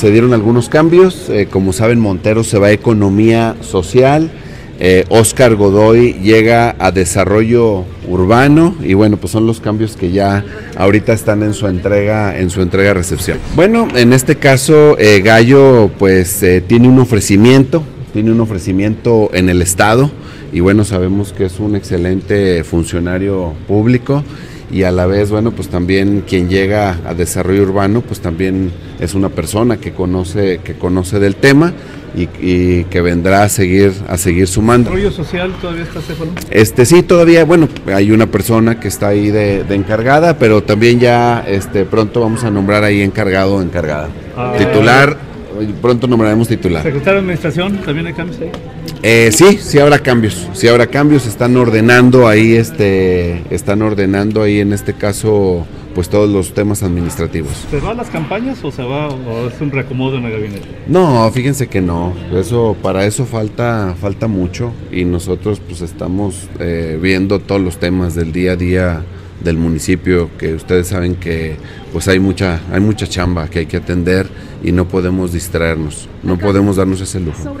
se dieron algunos cambios. Eh, como saben, Montero se va a economía social. Eh, Oscar Godoy llega a desarrollo urbano y bueno, pues son los cambios que ya ahorita están en su entrega, en su entrega recepción. Bueno, en este caso eh, Gallo pues eh, tiene un ofrecimiento, tiene un ofrecimiento en el estado y bueno, sabemos que es un excelente funcionario público y a la vez, bueno, pues también quien llega a desarrollo urbano, pues también es una persona que conoce, que conoce del tema y, y que vendrá a seguir, a seguir sumando. ¿Desarrollo social todavía está Céfalo? Este sí, todavía, bueno, hay una persona que está ahí de, de encargada, pero también ya este, pronto vamos a nombrar ahí encargado o encargada. Ah. titular, pronto nombraremos titular. Secretario de Administración, ¿también hay cambios ahí? Eh, sí, sí habrá cambios, sí habrá cambios, están ordenando ahí, este, están ordenando ahí en este caso, pues todos los temas administrativos. ¿Se va a las campañas o se va o es un reacomodo en el gabinete? No, fíjense que no, eso, para eso falta, falta mucho y nosotros pues estamos eh, viendo todos los temas del día a día del municipio, que ustedes saben que pues hay mucha, hay mucha chamba que hay que atender y no podemos distraernos, no podemos darnos ese lujo.